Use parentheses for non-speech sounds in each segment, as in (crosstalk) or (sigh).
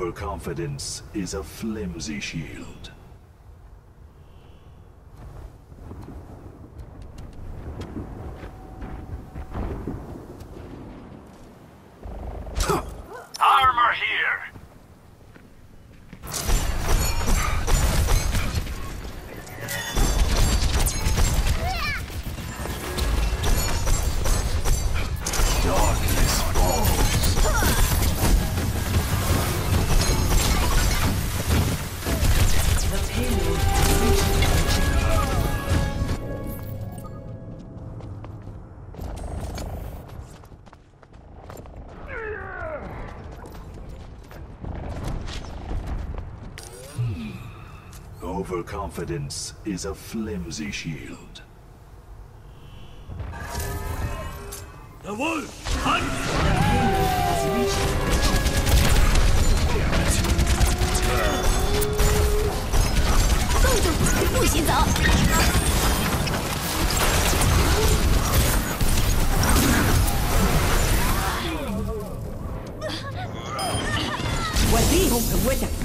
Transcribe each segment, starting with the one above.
Overconfidence is a flimsy shield. Overconfidence is a flimsy shield. The wolf! Hunt! Has reached the 公主，不许走！وديهم قوتك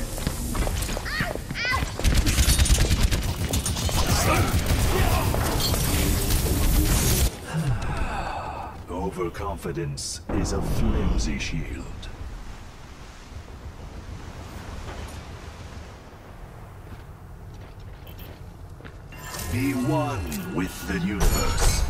Overconfidence is a flimsy shield. Be one with the universe.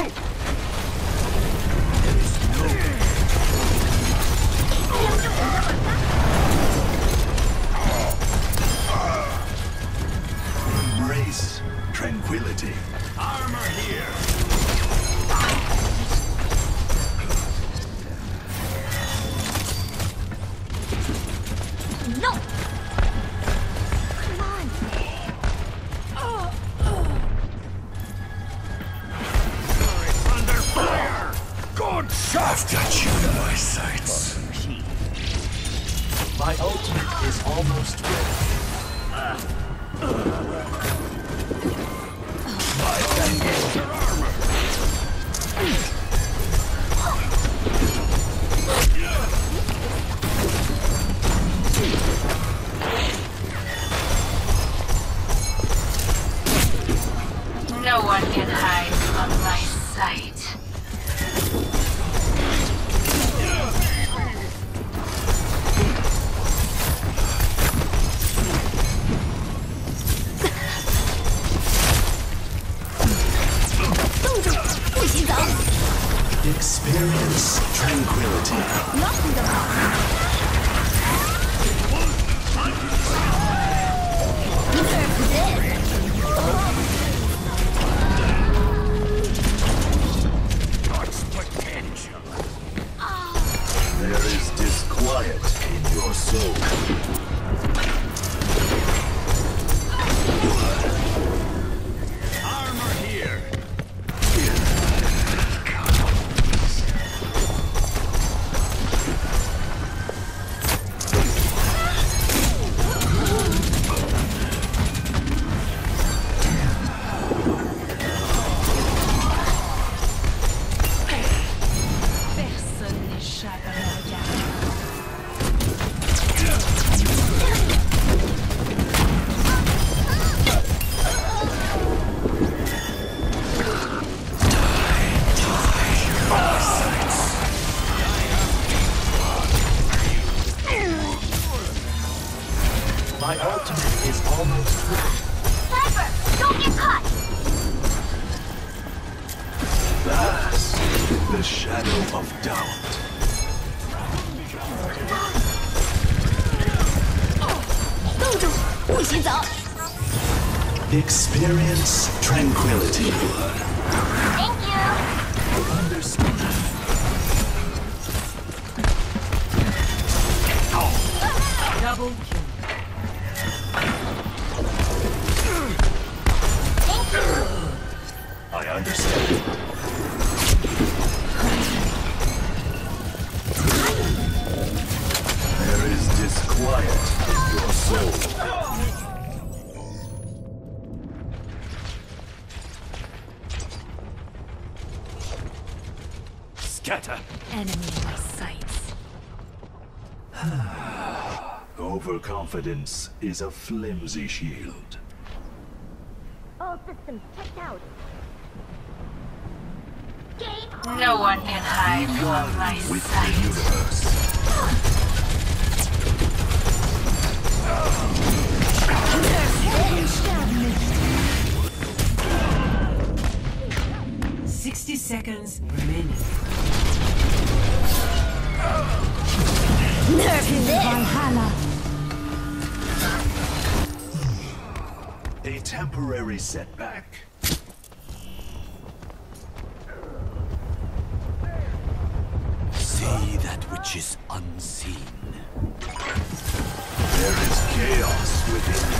Embrace is almost ready. No one can hide from my sight. Experience tranquility. Nothing to. You serve this. Oh. There is disquiet in your soul. the shadow of doubt. Experience tranquility. Thank you. Understood. Double kill. Scatter. Enemy in my sights. (sighs) Overconfidence is a flimsy shield. All systems checked out. Game No one can hide from my With the sight. universe. Sixty seconds remaining. This. A temporary setback. See that which is unseen. There is chaos within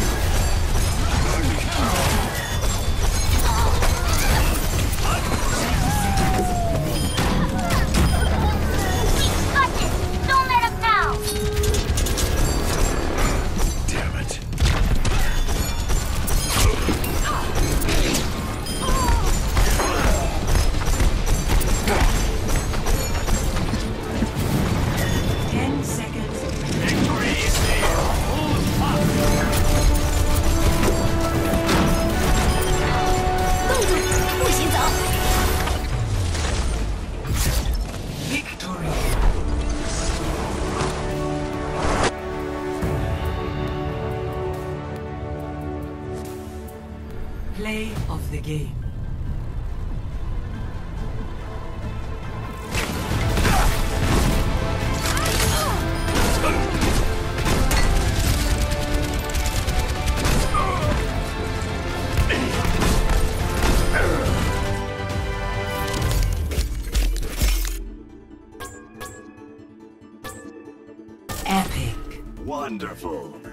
Wonderful.